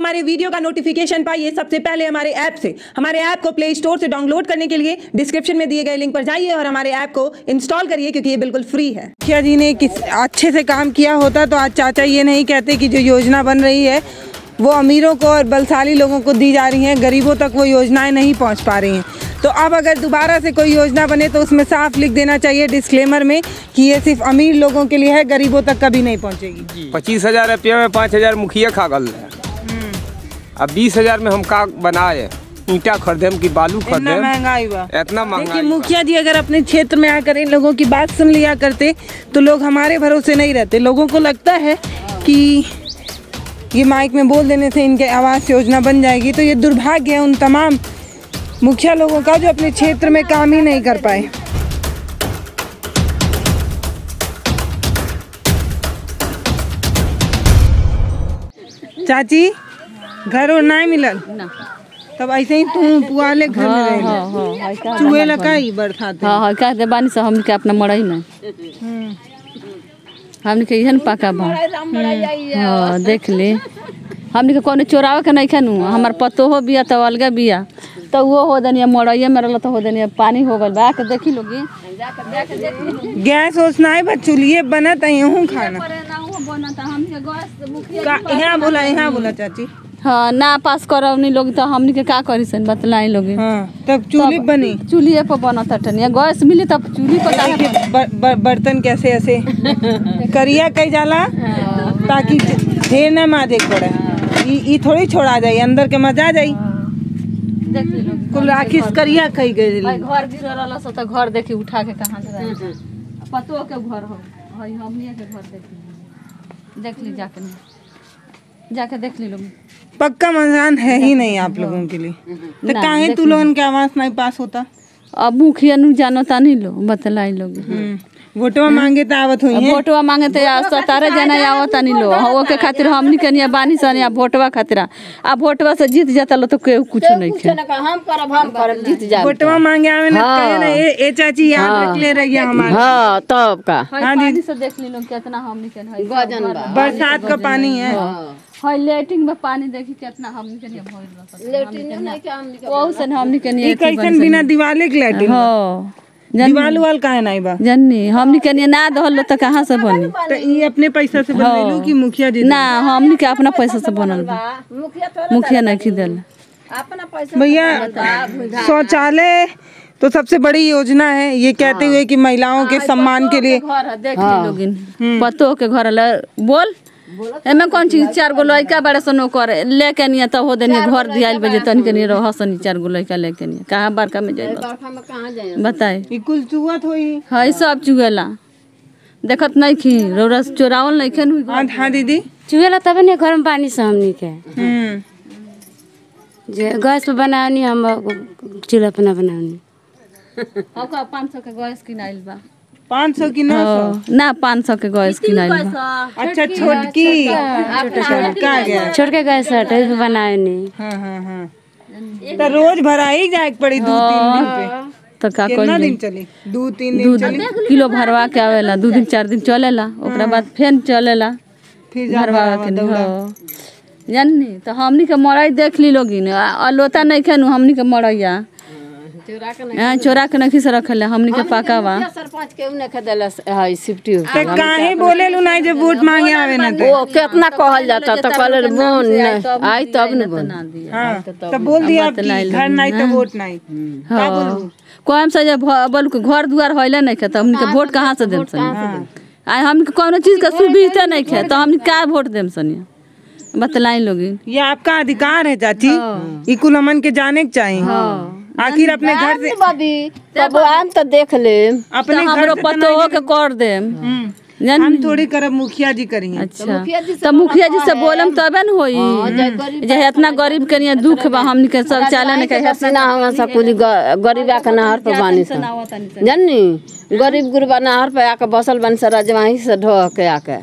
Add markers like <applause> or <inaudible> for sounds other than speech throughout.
हमारे वीडियो का नोटिफिकेशन पाइए सबसे पहले हमारे ऐप से। हमारे ऐप को प्ले स्टोर से डाउनलोड करने के लिए डिस्क्रिप्शन में दिए गए लिंक पर जाइए और हमारे ऐप को इंस्टॉल करिए क्योंकि ये बिल्कुल फ्री है। मुखिया जी ने किस अच्छे से काम किया होता तो आज चाचा ये नहीं कहते कि जो योजना बन रही है वो अमीरों को और बलशाली लोगों को दी जा रही हैं गरीबों तक वो योजनाएँ नहीं पहुँच पा रही हैं। तो अब अगर दोबारा से कोई योजना बने तो उसमें साफ़ लिख देना चाहिए डिस्क्लेमर में कि ये सिर्फ़ अमीर लोगों के लिए है गरीबों तक कभी नहीं पहुँचेगी। पच्चीस हज़ार रुपया में पाँच हज़ार मुखिया खा गल है। अब बीस हज़ार में हम का बनाए ईटा खरीदे कि बालू खरीदे महँगाई हुआ। इतना देखिए महँगा मुखिया जी अगर अपने क्षेत्र में आकर इन लोगों की बात सुन लिया करते तो लोग हमारे भरोसे नहीं रहते। लोगों को लगता है कि ये माइक में बोल देने से इनके आवास योजना बन जाएगी। तो ये दुर्भाग्य है उन तमाम मुखिया लोगों का जो अपने क्षेत्र में काम ही नहीं कर पाए। चाची घर और नहीं मिलल तब ऐसे ही तू पुआले घर में रहे चूहे लगा ही बरसात हाँ। हाँ कहते बानी से हमने के अपना मड़ई में। हमने के इहन पाका बा। हाँ। देख ले। हमने के कोनो चोरावे के नहीं खानू हमार पतो हो बिया तो अलग बिया। तो वो हो दनिया मड़इया में रहल तो हो दनिया पानी हो गल बा। के देखी लोगी। गैस ओस नहीं बा चूल्हे बनत है यूँ खाना का यहाँ बोला यहाँ बोला चाची। हाँ ना पास करवनी लोग तो हमने के का करी सन बतलाई लोगी। हाँ तब चूल्हे बनी। चूल्हे पर बनता टनिया गैस मिली तब चूल्ही पर काहे बर्तन कैसे ऐसे? <laughs> करिया कई जाला ताकि ढेर ना मादे पड़े। ई ई थोड़ी छोड़ा जाई अंदर के मज़ा जाई। देख कुल राखी करिया कई गई। घर गिर रहल सो तो घर देखी उठा के कहाँ से <laughs> पतो के घर हो हई के घर देखी। देख ली जाके। जाके देख ली लोग पक्का मकान है ही नहीं आप लोगों के लिए। तो काहे तू लोगन के आवास नहीं पास होता? अब मुखिया नु जानो ता नहीं लो बतलाई लोग वोटवा मांगे तो आवत हुई है। वोटवा मांगे तो या सतारे जना आवत नहीं लो। हो के खातिर हमनी के निया बानी सन या वोटवा खातिर आ। वोटवा से जीत जाता लो तो केहू कुछ नहीं खे हम करब हम करब। जीत जाब वोटवा मांगे आवे ना कहे ना ए, ए चाची याद रख ले रही हमारे। हाँ तब का। हई पानी से देख ली लोग कितना हमनी के हई गजन बरसात का पानी है। लेटिंग में पानी देखी कितना हमनी के निया भइल लेटिन नहीं के हमनी हमनी के निया ई कैसन बिना दिवाले के लैटिन हाँ दीवाल उवाल काहे नहीं बा जन्नी हमनी के ना दहल तो कहाँ से बनी तो ये अपने पैसा से कि मुखिया जी ना हमनी के अपना पैसा से बनल बा। मुखिया मुखिया नहीं अपना पैसा भैया शौचालय तो सबसे बड़ी योजना है। ये कहते हुए कि महिलाओं के सम्मान के लिए। घर है, देख ली लोगिन पतो के घर ल बोल। एमे कौन चीज़ चार गो लड़का बड़े सन कर लेके निया तो हो देनी घर दियाल बजे तन के नहीं रह सनी चार गो लड़का लेके निया। कहाँ बड़का में जाए बताए। ई कुल चुहत होई। हई सब चुगेला। देखत नहीं खी रौरा चोरावल नहीं खेन हाँ हाँ दीदी। चुएला तब ने घर में पानी से हमनी के। हम्म। जे गैस पे बनावनी हम चूल्हा पे ना बनावनी। हका पाँच सौ के गैस किनाइल बा? पाँच सौ की नौ सौ? हाँ, ना पाँच सौ के गैस अच्छा छोटकी। छोटका गया छोड़ के गैस हटे पे बनावनी हाँ हाँ हाँ तो रोज भरा ही जाए के पड़ी दो तीन दिन पे? तो का कितना दिन चली? दो तीन दिन दूध किलो भरवा के आवेला दू दिन चार दिन चलेला ओकरा बाद फेन चलेला फिर भरवा के हो। जाननी तो हमनी के मड़ई देख ली लोगिन। आ लोता नहीं खेनु हमनी के मड़ैया हाँ चोरा के नहीं से रखले हमनी के पाका बा। सरपंच के उन्हें के देला है सिफ्टी तो काहे बोले लू नहीं जब वोट मांगे आवे ना तो? कितना कहल जाता तो कहले बोन आई तब न बोन हाँ तो बोल दिया। घर नहीं तो वोट नहीं। क्या बोलू? कौन सा जब बोल के घर दुआर होइले नहीं तो हमनी के वोट कहाँ से देम सनी? आ हमनी के कोनो चीज़ के सुविधा नहीं खे तो हमनी का वोट देम सनी? बतलाई लोगी ये आपका अधिकार है चाची। ई कुल हमन के जाने के चाहिए आखिर अपने घर से बबी। तब आम तो देख ले अपने तो घर हमरो से पतो के कर देम। हम्म। हम थोड़ी करब मुखिया जी करिए अच्छा। तो मुखिया जी से बोलम तबे न होई। जे इतना गरीब के लिए दुख बा हमनी के सब चाले न के पसीना हम सकुली गरीबा के नहर पे बानी सन जाननी गरीब गुरबा नहर पर आके बसल बन से रजवाही से ढो के आके।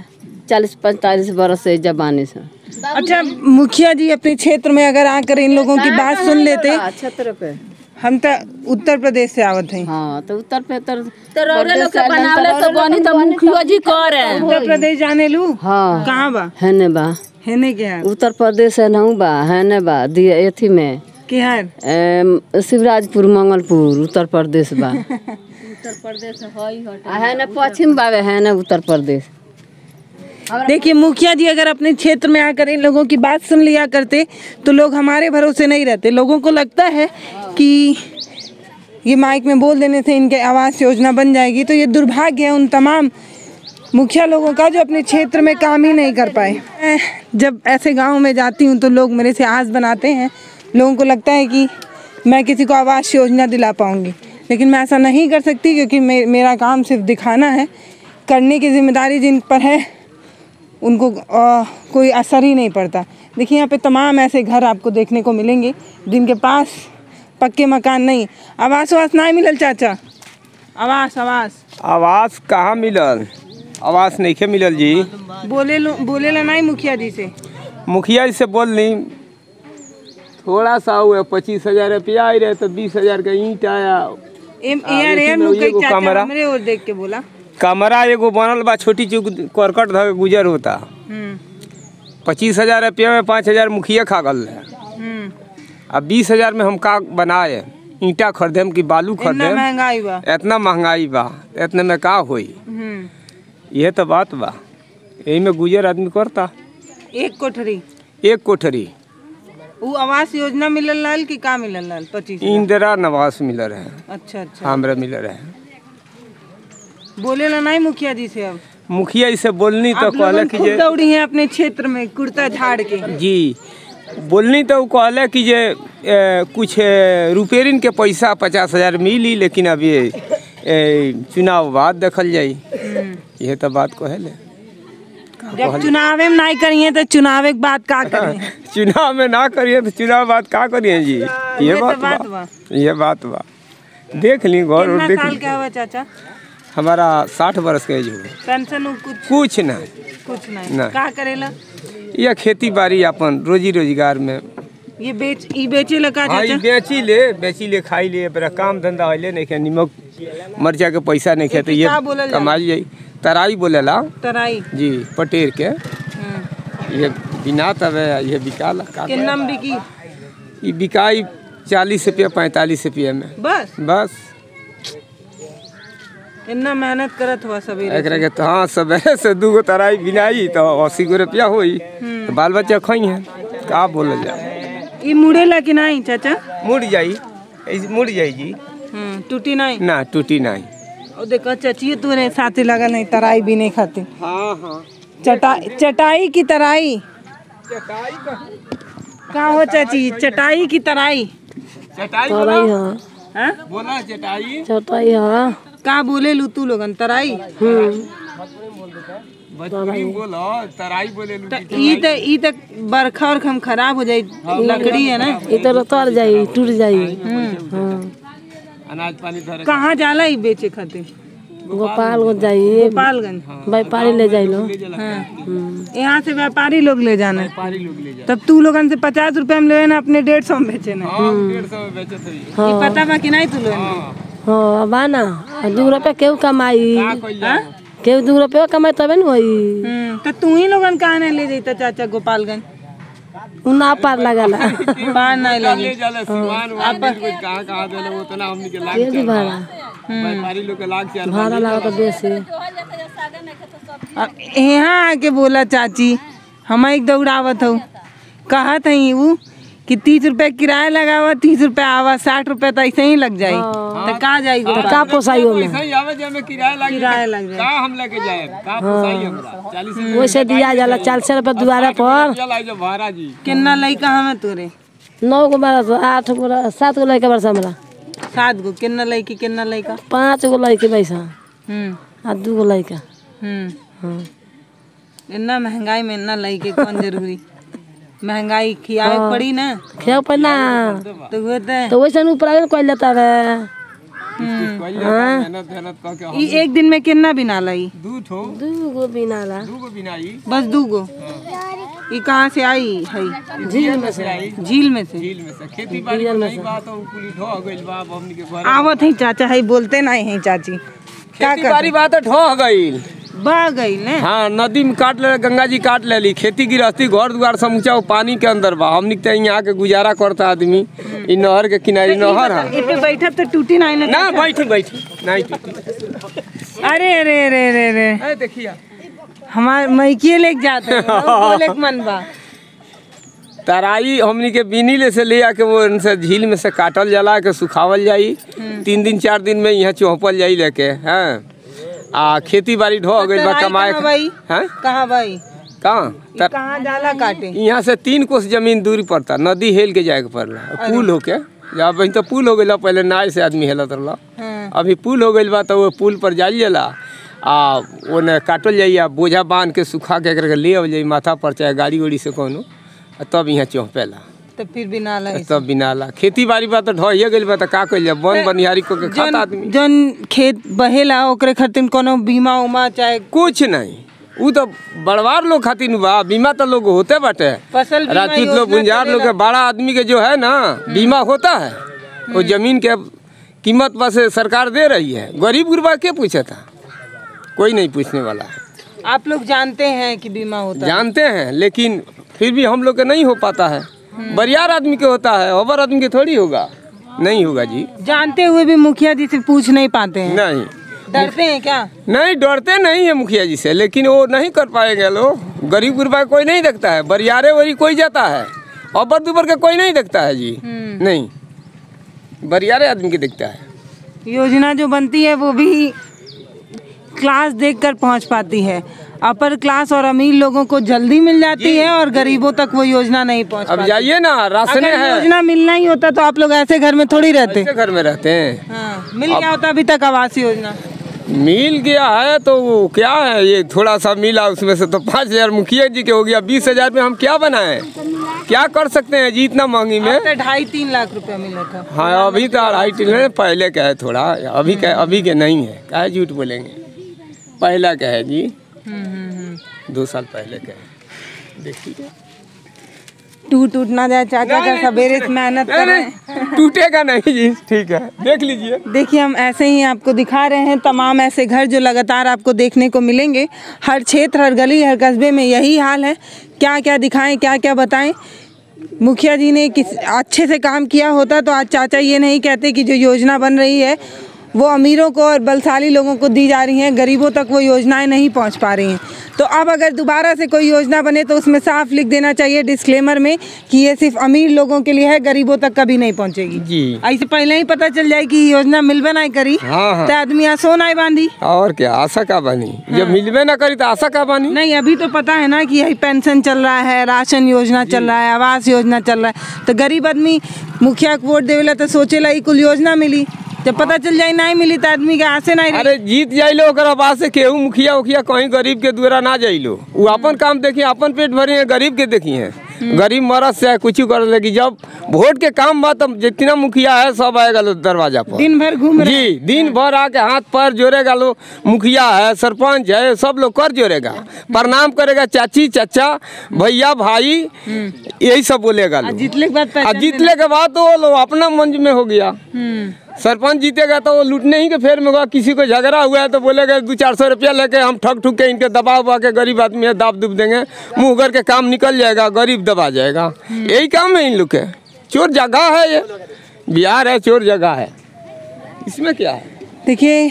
चालीस पैंतालीस बरस से जबानी से। अच्छा मुखिया जी अपने क्षेत्र में अगर आकर इन लोगों की बात सुन लेते? छत्र पे। हम तो उत्तर प्रदेश से आवत हैं। हाँ तो उत्तर पे तर तो लोग के बनावले तो बनी तो मुखिया जी करे उत्तर प्रदेश जाने लू? हाँ। कहाँ बा? है बा। हेने के है उत्तर प्रदेश है नहू बा। है न बा। दिए एथी में। के है शिवराजपुर मंगलपुर उत्तर प्रदेश बा। <laughs> आ है न पश्चिम बावे है न उत्तर प्रदेश। देखिए मुखिया जी अगर अपने क्षेत्र में आकर इन लोगों की बात सुन लिया करते तो लोग हमारे भरोसे नहीं रहते। लोगों को लगता है कि ये माइक में बोल देने से इनके आवास योजना बन जाएगी। तो ये दुर्भाग्य है उन तमाम मुखिया लोगों का जो अपने क्षेत्र में काम ही नहीं कर पाए। जब ऐसे गाँव में जाती हूँ तो लोग मेरे से आस बनाते हैं। लोगों को लगता है कि मैं किसी को आवास योजना दिला पाऊँगी। लेकिन मैं ऐसा नहीं कर सकती क्योंकि मे, मेरा काम सिर्फ़ दिखाना है। करने की ज़िम्मेदारी जिन पर है उनको आ, कोई असर ही नहीं पड़ता। देखिए यहाँ पे तमाम ऐसे घर आपको देखने को मिलेंगे जिनके पास पक्के मकान नहीं। आवास वास ना मिलल चाचा? आवास आवास। आवास कहाँ मिलल? आवास नहीं के मिलल जी। बोले लो बोले ला नहीं मुखिया जी से। मुखिया जी से बोल ली थोड़ा सा हुआ पच्चीस हज़ार रुपया आई रहे तो बीस हज़ार का ईंट आया। एम चाचा कमरा। हमरे और देख के बोला। कमरा एगो बनल बा छोटी चुक करकट धके गुजर होता। हम्म। पच्चीस हज़ार रुपया में पाँच हज़ार मुखिया खा गल है अब बीस हज़ार में हम का बनाए? ईंटा खरीदेम कि बालू इतना खरीदेम महँगाई बा। इतना महँगाई बा। इतने में का होई? हम्म। यह तो बात बा। यही में गुजर आदमी करता। एक कोठरी। एक कोठरी। वो आवास योजना मिलल लाल कि का मिलल लाल पच्चीस इंदिरा नवास मिल रहे। हैं अच्छा अच्छा। हमरा मिल रहे। हैं बोले ला नहीं मुखिया जी से अब? मुखिया इसे बोलनी तो कहले कि जे दौड़ी हैं अपने क्षेत्र में कुर्ता झाड़ के। जी। बोलनी तो कहले कि जे ए, कुछ रुपेरिन के पैसा पचास हज़ार मिली लेकिन अभी ए, चुनाव बाद देखल जाई। यह तो बात कहले। जब चुनावे में नहीं करिए तो चुनावे के बाद का करिए? <laughs> चुनाव में ना करिए तो चुनाव बाद का करिए जी? ये ये तो बात बात बा। ये बात बा। देख ली गौर और देख ली। चाचा? हमारा साठ वर्ष का एज हो गया पेंशन कुछ कुछ नहीं कुछ नहीं नहीं। का करेला? यह खेती बाड़ी अपन रोजी रोज़गार में। ये बेच ई बेचे ला का हाँ बेची ले बेची ले खाई ले बड़ा काम धंधा होले नहीं खे निमक मरचा के पैसा नहीं खे तो ये का बोलल जाला? कमाई जाई तराई बोलेला। तराई? जी पटेर के। हम्म। ये बिना तबे ये बिकाला। का कितना बिकी? ये बिकाई चालीस रुपया पैंतालीस रुपया में। बस? बस। इतना मेहनत करत हुआ सवेरे एकरा के तो हाँ सवेरे से दू गो तराई बिनाई तो अस्सी गो रुपया होई। तो बाल बच्चा खई है का बोलल जाए ई मुड़ेला कि नहीं चाचा? मुड़ जाई ऐसे मुड़ जाई जी। हम्म टूटी नहीं ना टूटी नहीं और देखो चचिए तूने साथी लगल नहीं तराई भी नहीं खाते। हाँ हाँ। चटाई चटाई की तराई? चटाई का? हो चाची? चटाई की तराई? चटाई तराई हाँ। हाँ? बोला चटाई। चटाई हाँ। का बोले लू तू लोगन? तराई? बोलो तराई बोले ई त बरखा और खम खराब हो जाई लकड़ी है ना? ये तो तर जाई टूट जाई। हाँ अनाज पानी धरे। कहाँ जाला ई बेचे खातिर? गोपाल को जाई। गोपालगंज। व्यापारी ले जाई लो। हाँ यहाँ से व्यापारी लोग ले जाना। है। लोग ले तब तू लोगन से पचास रुपए में ले ना अपने डेढ़ सौ में बेचे ना? हाँ डेढ़ सौ में बेचे पता बा कि नहीं तू लोगन? हाँ बाना दू रुपया केहू कमाई। का कइल जाए केहू दू रुपया कमाई तबे न होई। हम्म तो तू ही लोगन कहाँ ले जाता चाचा गोपालगंज उ पार लगला। बाहर नहीं लगे। ले जाले सिवान वान कुछ कहाँ कहाँ देले वो तना हमनी के लाग के भाड़ा व्यापारी लोग के लाग चल भाड़ा लगा तो बेसी। यहाँ आके बोला चाची हम एक दौड़ावत हूँ। कहत हई ऊ कि तीस रुपए किराया लगावा तीस रुपए आवा साठ रुपए तो ऐसे ही लग जाई। तो का जाई तो का पोसाई में किराया लग जाए। का हम लेके जाए? का 40 वैसे दिया जाला चालीस रुपया दुआरे पर। लाई जी कितना लइका हमें तोरे? नौ गो बारह सौ आठ गो सात गो लड़के बरसा हमरा? सात गो। कितना लइकी कितना लइका पाँच गो लड़के बैसा हम्म। आ दू गो लड़का हम्म। हाँ। इतना महँगाई में इतना लइके कौन ज़रूरी? महँगाई खियावे के पड़ी ना। खेव पहना तो होते तो वैसे नु प्राइवेट लेता है। मेहनत मेहनत कह के ई एक दिन में कितना बिना लाई? दू ठो। दू गो बिनाला दू गो बिनाई बस दू गो? ई कहाँ से आई? है। झील में से। आई झील में से। झील में से। खेती बाड़ी में नहीं बात और कुली ढो गइल बा हमनी के घर आवत है चाचा है बोलते नहीं है चाची। खेती बाड़ी बात ढो गइल। बह गई ने। हाँ नदी में काट ले गंगा जी काट लेली खेती गृहस्थी घर द्वार समूचा वो पानी के अंदर बा। हमनी के यहाँ के गुजारा करता आदमी इ नहर के किनारे नहर है। बैठब तो टूटी नहीं ना ना बैठी बैठी नहीं टूटी। अरे अरे अरे अरे अरे। देखिए हमार मैकिए लेके जाते हैं बोले मन बा। तराई हमनी के बिनीले से ले आके वो उनसे झील में से काटल जला के सुखावल जाई। तीन दिन चार दिन में यहाँ चौपल जाई लेके हैं। आ खेती बाड़ी ढो गई बा कमाए कहाँ भाई? हैं? कहाँ कहाँ? काटे? यहाँ से तीन कोस ज़मीन दूरी पड़ता नदी हेल के जाए के पड़ला। पुल होके बही तो पुल हो गई पहले नाव से आदमी हेलत रहला। हाँ। अभी पुल हो गई बा तो वो पुल पर जाइल जाला आ ओने काटल आ बोझा बाँध के सुखा के एकरा के ले आवल जाई माथा पर चाहे गाड़ी उड़ी से कोनो तब यहाँ चौपेला तो फिर भी नाला है तब बिनाला खेती बाड़ी बा तो ढहिए बा तो का वन बनिहारी को के खाता आदमी। जौन खेत बहेला ओकरे खातिर कोनो बीमा उमा चाहे कुछ नहीं। उ तो बड़वार लोग खातिर बा बीमा तो लोग होते बाटे। फ़सल बीमा राजपूत लोग गुंजार लोग के बड़ा आदमी के जो है ना बीमा होता है। वो ज़मीन के कीमत पर से सरकार दे रही है। गरीब गुरबा के पूछा था कोई नहीं पूछने वाला है। आप लोग जानते हैं कि बीमा होता है? जानते हैं लेकिन फिर भी हम लोग के नहीं हो पाता है। बरियार आदमी के होता है ओवर आदमी के थोड़ी होगा। नहीं होगा जी। जानते हुए भी मुखिया जी से पूछ नहीं पाते हैं। नहीं। डरते हैं क्या? नहीं डरते नहीं है मुखिया जी से लेकिन वो नहीं कर पाएँगे लोग। गरीब गुरबा कोई नहीं देखता है बरियारे वरी कोई जाता है। अबर दुबर के कोई नहीं देखता है जी। नहीं। बरियारे आदमी के देखता है। योजना जो बनती है वो भी क्लास देखकर पहुँच पाती है। अपर क्लास और अमीर लोगों को जल्दी मिल जाती है और गरीबों तक वो योजना नहीं पहुँच अब जाइए ना राशने है। योजना मिलना ही होता तो आप लोग ऐसे घर में थोड़ी रहते। ऐसे घर में रहते हैं। हाँ मिल गया होता अभी तक आवास योजना। मिल गया है तो क्या है ये थोड़ा सा मिला उसमें से तो पाँच हज़ार मुखिया जी के हो गया बीस हज़ार में हम क्या बनाए? क्या कर सकते हैं जी इतना महँगी में? तो ढाई तीन लाख रुपया मिला था। हाँ अभी तो अढ़ाई टिल है पहले का है थोड़ा अभी का अभी के नहीं है। क्या झूठ बोलेंगे। पहला का है जी। दो साल पहले का देखिए। टूट टूट ना जाए चाचा का सवेरे मेहनत कर। रहे हैं टूटेगा नहीं जी ठीक है। देख लीजिए। देखिए हम ऐसे ही आपको दिखा रहे हैं तमाम ऐसे घर जो लगातार आपको देखने को मिलेंगे। हर क्षेत्र हर गली हर कस्बे में यही हाल है। क्या क्या दिखाएँ क्या क्या बताएँ? मुखिया जी ने किस अच्छे से काम किया होता तो आज चाचा ये नहीं कहते कि जो योजना बन रही है वो अमीरों को और बलशाली लोगों को दी जा रही हैं गरीबों तक वो योजनाएँ नहीं पहुँच पा रही हैं। तो अब अगर दोबारा से कोई योजना बने तो उसमें साफ़ लिख देना चाहिए डिस्क्लेमर में कि ये सिर्फ़ अमीर लोगों के लिए है गरीबों तक कभी नहीं पहुंचेगी। जी। ऐसे पहले ही पता चल जाए कि योजना मिलबे नहीं करी हाँ, हाँ। तो आदमी यहाँ सो नहीं बांधी और क्या आशा का बनी। जब मिलवे ना करी तो आशा का बनी। नहीं अभी तो पता है ना कि यही पेंशन चल रहा है राशन योजना चल रहा है आवास योजना चल रहा है। तो गरीब आदमी मुखिया को वोट देवेला तो सोचेला कुल योजना मिली। जब पता चल जाए नहीं मिली तो आदमी के आसे नहीं अरे जीत जाइलो ओकरा बाद से केहू मुखिया उखिया कहीं गरीब के द्वारा ना जाइलो। वो अपन काम देखिए अपन पेट भरी है गरीब के देखी है। गरीब मरद से कुछ कर लेगी। जब वोट के काम बा तब जितना मुखिया है सब आएगा लो दरवाज़ा पर। दिन भर घूम जी दिन भर आके हाथ पैर जोड़ेगा लो मुखिया है सरपंच है सब लोग कर जोड़ेगा। प्रणाम करेगा चाची चाचा भैया भाई यही सब बोलेगा लोग के बाद जीतने के बाद तो लोग अपना मंच में हो गया। हम्म। सरपंच जीतेगा तो वो लूटने ही के फेर में होगा। किसी को झगड़ा हुआ है तो बोलेगा दो चार सौ रुपया लेके हम ठग ठुक के इनके दबा उबा के गरीब आदमी है दाब दुब देंगे। मुँह करके काम निकल जाएगा गरीब दबा जाएगा। यही काम है इन लोग के। चोर जगह है ये। बिहार है चोर जगह है। इसमें क्या है? देखिए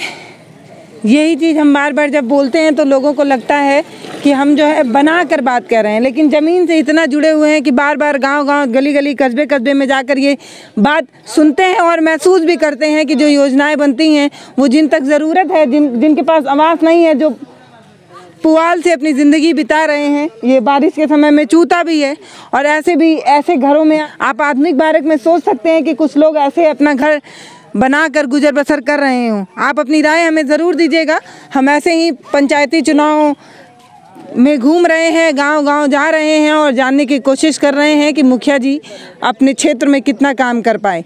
यही चीज़ हम बार बार जब बोलते हैं तो लोगों को लगता है कि हम जो है बना कर बात कर रहे हैं। लेकिन ज़मीन से इतना जुड़े हुए हैं कि बार बार गाँव गाँव गली गली कस्बे कस्बे में जाकर ये बात सुनते हैं और महसूस भी करते हैं कि जो योजनाएँ बनती हैं, वो जिन तक ज़रूरत है, जिन, जिनके पास आवास नहीं है, जो पुआल से अपनी ज़िंदगी बिता रहे हैं, ये बारिश के समय में चूता भी है और ऐसे भी, ऐसे घरों में आप आधुनिक भारत में सोच सकते हैं कि कुछ लोग ऐसे अपना घर बनाकर गुजर बसर कर रहे हों। आप अपनी राय हमें ज़रूर दीजिएगा। हम ऐसे ही पंचायती चुनाव में घूम रहे हैं गाँव गाँव जा रहे हैं और जानने की कोशिश कर रहे हैं कि मुखिया जी अपने क्षेत्र में कितना काम कर पाए।